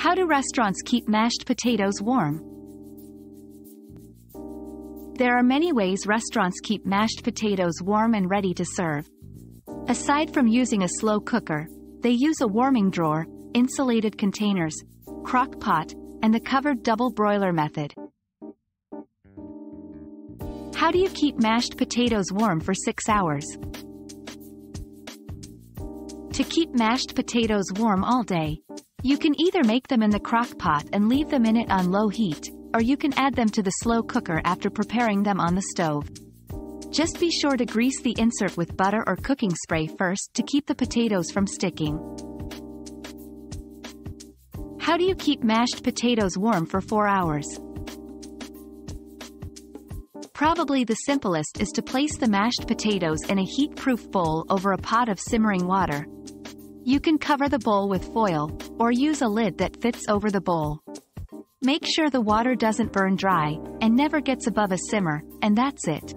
How do restaurants keep mashed potatoes warm? There are many ways restaurants keep mashed potatoes warm and ready to serve. Aside from using a slow cooker, they use a warming drawer, insulated containers, crock pot, and the covered double broiler method. How do you keep mashed potatoes warm for 6 hours? To keep mashed potatoes warm all day, you can either make them in the crock pot and leave them in it on low heat, or you can add them to the slow cooker after preparing them on the stove. Just be sure to grease the insert with butter or cooking spray first to keep the potatoes from sticking. How do you keep mashed potatoes warm for 4 hours? Probably the simplest is to place the mashed potatoes in a heat-proof bowl over a pot of simmering water. You can cover the bowl with foil, or use a lid that fits over the bowl. Make sure the water doesn't burn dry, and never gets above a simmer, and that's it.